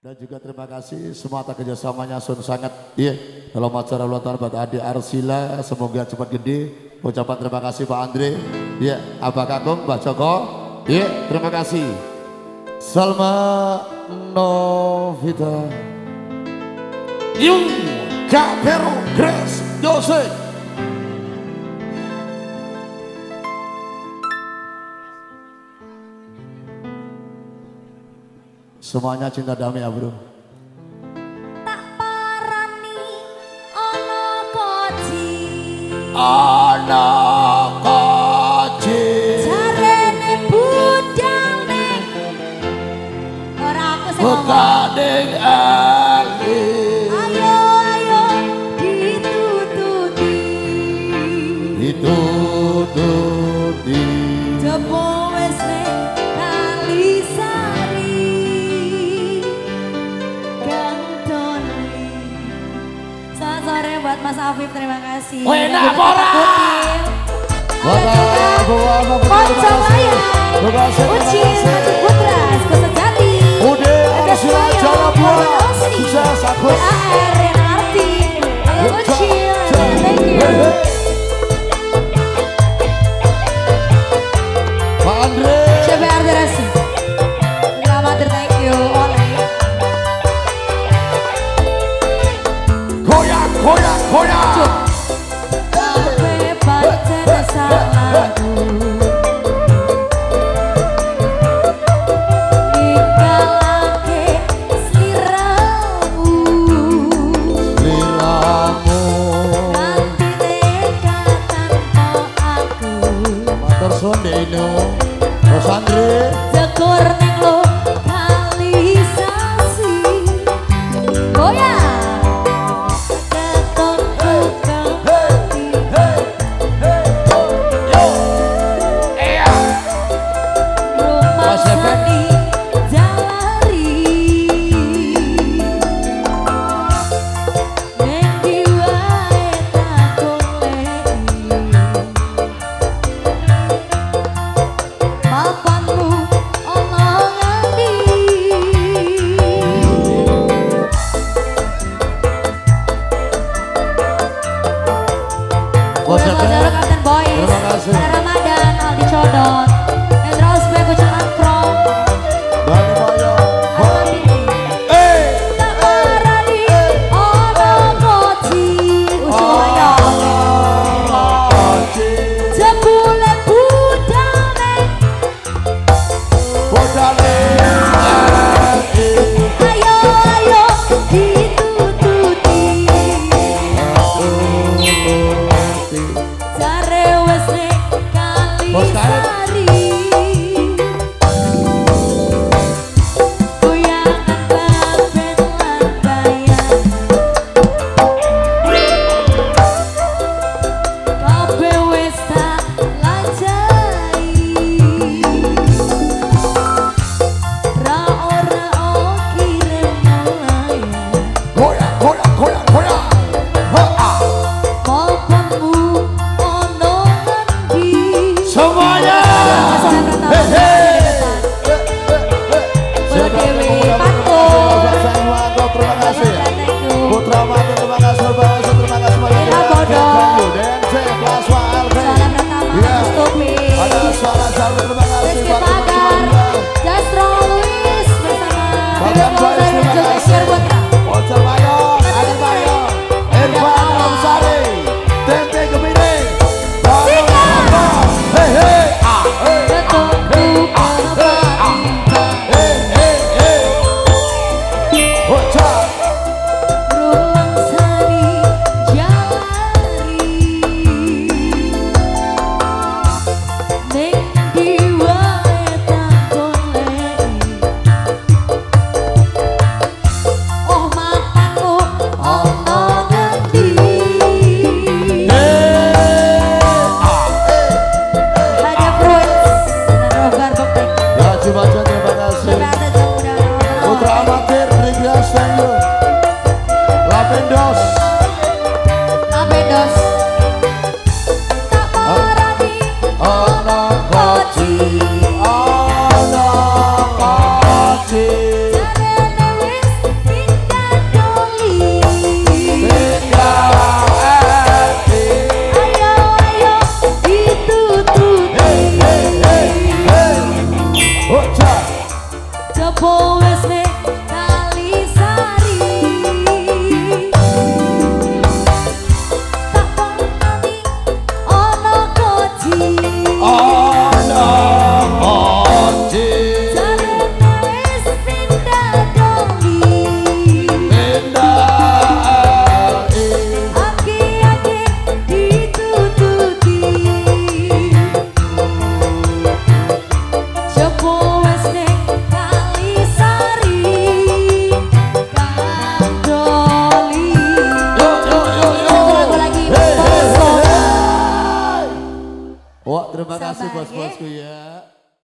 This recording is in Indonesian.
Dan juga terima kasih semua atas kerjasamanya Sun sangat iya dalam acara ulang tahun buat Adi Arsila semoga cepat gede. Ucapan terima kasih Pak Andre, iya Abah Kakung, Pak Joko, iya terima kasih. Salma Novita, Yung Kapero Grace Jose. Semuanya cinta damai ya bro. Tak parani ono koji. Koji. Jarene aku. Mas Afif, terima kasih. Wena Bora. Bora, Bora, Bora, Bora, Bora, Uci, Haji Putra, Sekutu Jati. Ude, Arsila, Jawa Bora, Sukses, Agus. Sondelino, José Andrés. What's up, 诶 Bana soracağım bana coldest thing. É.